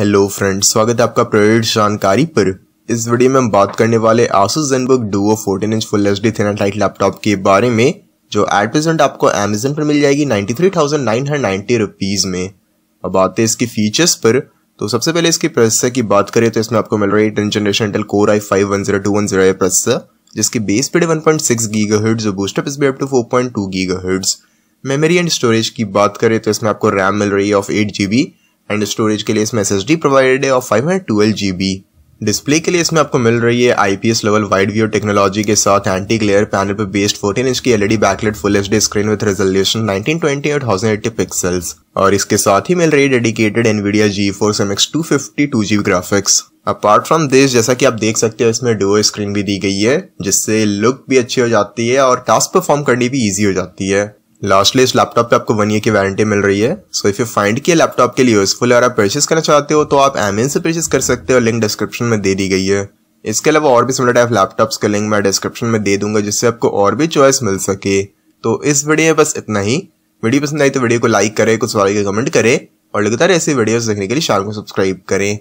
Hello friends स्वागत है आपका प्रोजेक्ट जानकारी पर। इस वीडियो में हम बात करने वाले Asus Zenbook Duo 14 inch full HD light laptop laptop के बारे में, जो एट प्रेजेंट आपको अमेजन पर मिल जाएगी ninety three thousand nine hundred ninety rupees में। अब आते हैं इसके फीचर्स पर। तो सबसे पहले इसके प्रोसेसर की बात करें तो इसमें आपको मिल रही है ten generation Intel core i five one zero two one zero processor जिसकी base speed one point six giga hertz और boost up speed up to four point two giga hertz memory and storage की बात करें तो इसमें आपको RAM मिल रही है of eight GB and storage के लिए इसमें एस प्रोवाइडेड है और five hundred twelve GB display के लिए इसमें आपको मिल रही है IPS level wide view technology के साथ एंटी ग्लेयर पैनल पर बेस्ड 14 इंच की LED backlight full HD screen with resolution 1920 और 1080 पिक्सेल्स और इसके साथ ही मिल रही है dedicated Nvidia G four M X two fifty two G graphics apart from this जैसा कि आप देख सकते हो, इसमें डो स्क्रीन भी दी गई है, जिससे लुक भी अच्छी हो जाती है और टास्क परफॉर्म करनी भी ईजी हो जाती है। लास्टली इस लैपटॉप पे आपको वन ईयर की वारंटी मिल रही है। सो इफ़ यू फाइंड कि लैपटॉप के लिए यूजफुल है और आप परचेस करना चाहते हो तो आप एमएन से परचेस कर सकते हो। लिंक डिस्क्रिप्शन में दे दी गई है। इसके अलावा और भी सिमिलर टाइप लैपटॉप्स का लिंक मैं डिस्क्रिप्शन में दे दूँगा, जिससे आपको और भी चॉइस मिल सके। तो इस वीडियो में बस इतना ही। वीडियो पसंद आई तो वीडियो को लाइक करें, कुछ सवाल के कमेंट करें और लगातार ऐसी वीडियोस देखने के लिए चैनल को सब्सक्राइब करें।